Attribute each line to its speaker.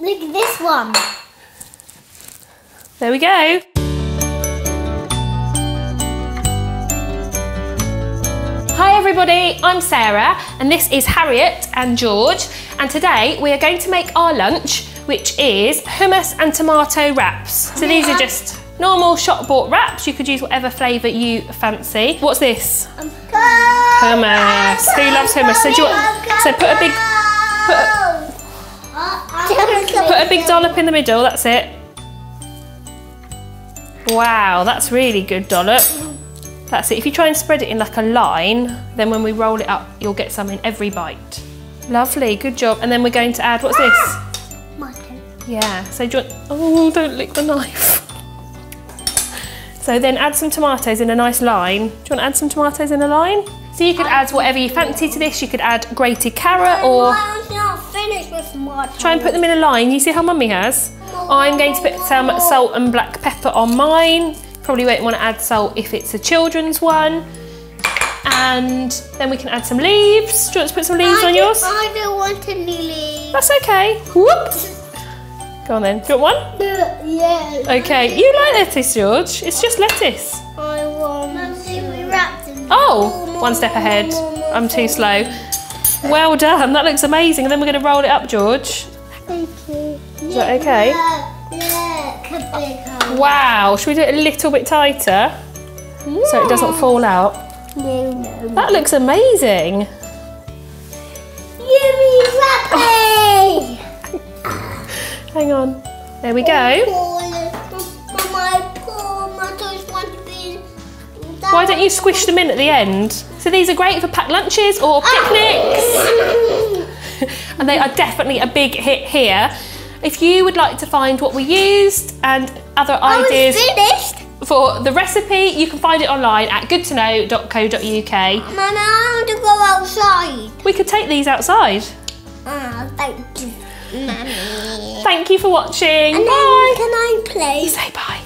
Speaker 1: Look at this one.
Speaker 2: There we go. Hi everybody, I'm Sarah and this is Harriet and George and today we are going to make our lunch which is hummus and tomato wraps. So these are just normal shop bought wraps, you could use whatever flavour you fancy. What's this? Hummus. Who loves hummus? So, do you want, so put a big put a, put a big dollop in the middle, that's it. Wow, that's really good dollop. That's it. If you try and spread it in like a line, then when we roll it up, you'll get some in every bite. Lovely, good job. And then we're going to add, what's this?
Speaker 1: Mutton.
Speaker 2: Yeah, so do you want, oh, don't lick the knife. So then add some tomatoes in a nice line. Do you want to add some tomatoes in a line? So you could add whatever you fancy to this. You could add grated carrot or try and put them in a line. You see how mummy has? I'm going to put some salt and black pepper on mine. Probably won't want to add salt if it's a children's one. And then we can add some leaves. Do you want to put some leaves
Speaker 1: I
Speaker 2: on yours?
Speaker 1: I don't want any leaves.
Speaker 2: That's okay. Whoop. Go on then. Do you want one?
Speaker 1: Yeah.
Speaker 2: Okay. You like lettuce, George? It's just lettuce.
Speaker 1: I want. Mumsy, we wrapped them.
Speaker 2: Oh, one step ahead. I'm too slow. Well done. That looks amazing. And then we're going to roll it up, George.
Speaker 1: Thank you.
Speaker 2: Is that okay?
Speaker 1: Look, look.
Speaker 2: Wow. Should we do it a little bit tighter so it doesn't fall out?
Speaker 1: No, no.
Speaker 2: That looks amazing.
Speaker 1: Yummy wrapping!
Speaker 2: Hang on. There we go. Don't you squish them in at the end? So these are great for packed lunches or picnics. and they are definitely a big hit here. If you would like to find what we used and other ideas for the recipe, you can find it online at goodtoknow.co.uk.
Speaker 1: Mama, I want to go outside.
Speaker 2: We could take these outside.
Speaker 1: Ah, thank you, Mommy.
Speaker 2: Thank you for watching.
Speaker 1: And
Speaker 2: Bye.
Speaker 1: can I play?
Speaker 2: Say.
Speaker 1: Bye!